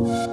you